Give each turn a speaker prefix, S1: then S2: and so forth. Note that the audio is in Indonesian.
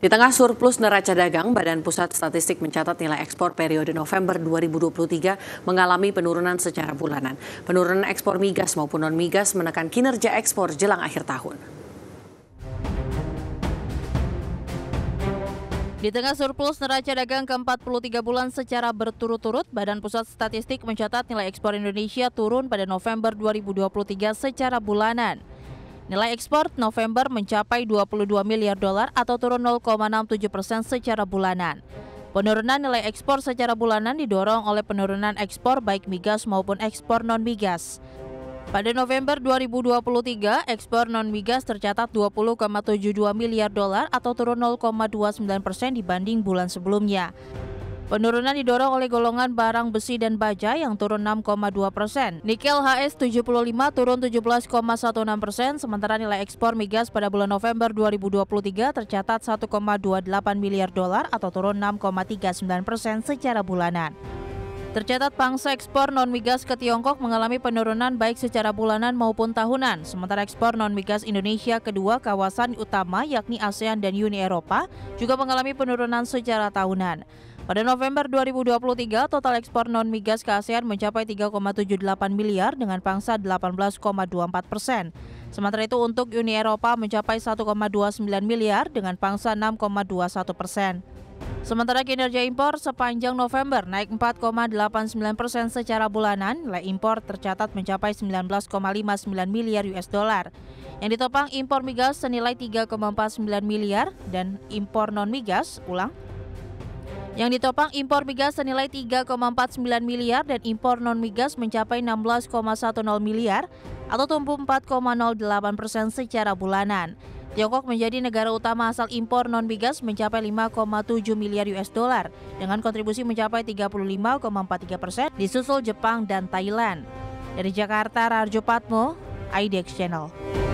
S1: Di tengah surplus neraca dagang, Badan Pusat Statistik mencatat nilai ekspor periode November 2023 mengalami penurunan secara bulanan. Penurunan ekspor migas maupun non-migas menekan kinerja ekspor jelang akhir tahun.
S2: Di tengah surplus neraca dagang ke-43 bulan secara berturut-turut, Badan Pusat Statistik mencatat nilai ekspor Indonesia turun pada November 2023 secara bulanan. Nilai ekspor November mencapai 22 miliar dolar atau turun 0,67 persen secara bulanan. Penurunan nilai ekspor secara bulanan didorong oleh penurunan ekspor baik migas maupun ekspor non-migas. Pada November 2023, ekspor non-migas tercatat 20,72 miliar dolar atau turun 0,29 persen dibanding bulan sebelumnya. Penurunan didorong oleh golongan barang besi dan baja yang turun 6,2 persen. Nikel HS 75 turun 17,16 persen, sementara nilai ekspor migas pada bulan November 2023 tercatat 1,28 miliar dolar atau turun 6,39 persen secara bulanan. Tercatat pangsa ekspor non-migas ke Tiongkok mengalami penurunan baik secara bulanan maupun tahunan, sementara ekspor non-migas Indonesia kedua kawasan utama yakni ASEAN dan Uni Eropa juga mengalami penurunan secara tahunan. Pada November 2023, total ekspor non-migas ke ASEAN mencapai 3,78 miliar dengan pangsa 18,24 persen. Sementara itu untuk Uni Eropa mencapai 1,29 miliar dengan pangsa 6,21 persen. Sementara kinerja impor sepanjang November naik 4,89 persen secara bulanan, nilai impor tercatat mencapai 19,59 miliar US dollar. Yang ditopang impor migas senilai 3,49 miliar dan impor non migas, ulang, yang ditopang impor migas senilai 3,49 miliar dan impor non-migas mencapai 16,10 miliar atau tumbuh 4,08 persen secara bulanan. Tiongkok menjadi negara utama asal impor non-migas mencapai 5,7 miliar US dollar dengan kontribusi mencapai 35,43 persen disusul Jepang dan Thailand. Dari Jakarta, Rarjo Patmo, IDX Channel.